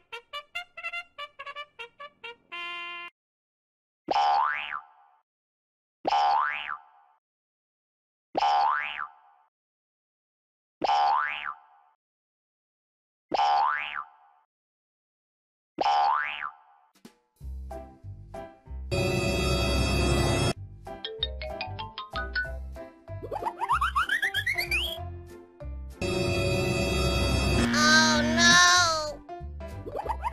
Ha ha ha! Woo-hoo-hoo!